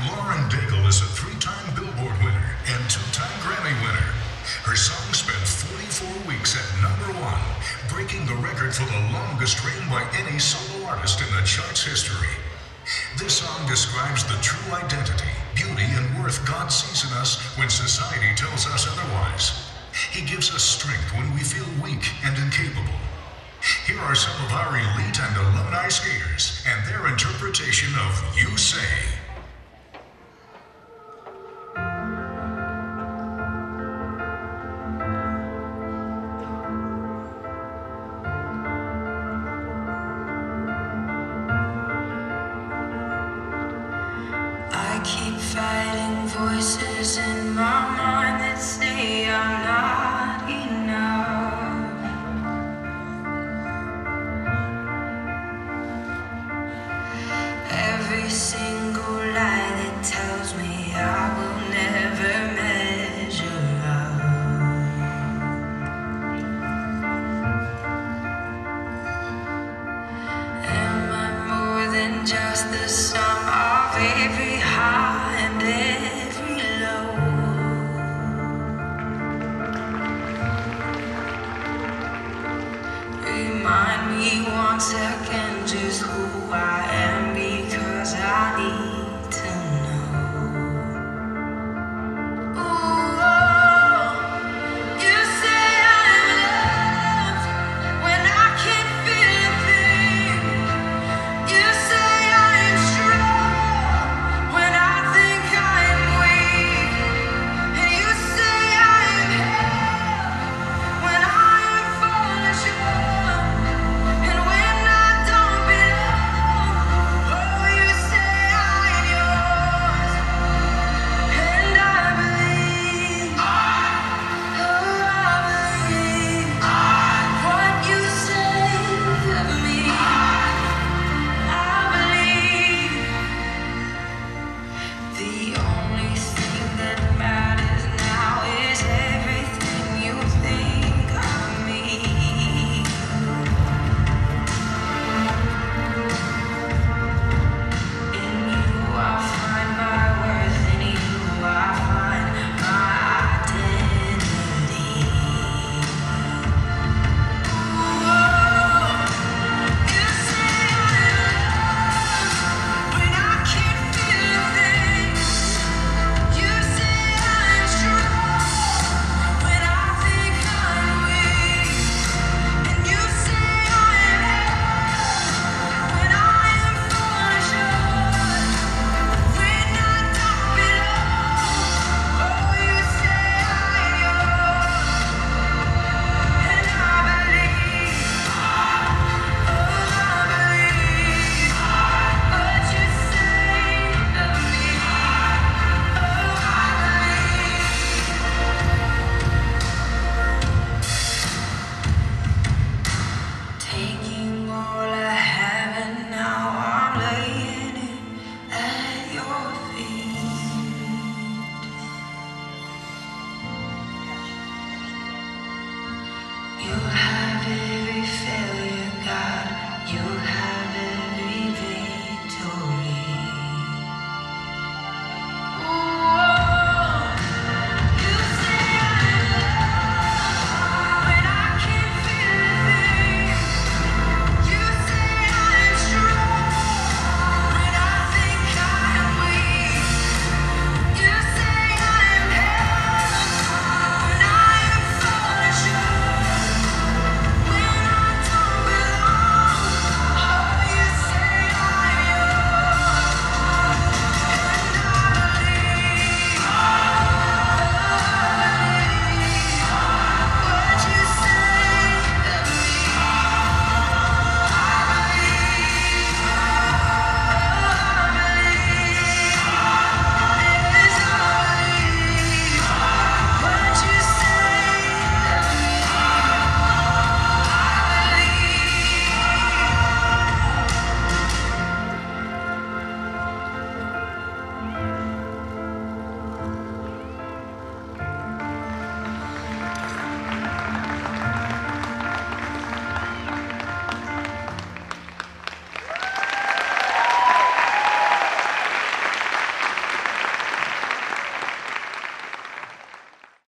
Lauren Daigle is a three-time Billboard winner and two-time Grammy winner. Her song spent 44 weeks at number one, breaking the record for the longest reign by any solo artist in the chart's history. This song describes the true identity, beauty, and worth God sees in us when society tells us otherwise. He gives us strength when we feel weak and incapable. Here are some of our elite and alumni skaters and their interpretation of You Say. voices in my mind that say I'm not enough. Every single lie that tells me I'm.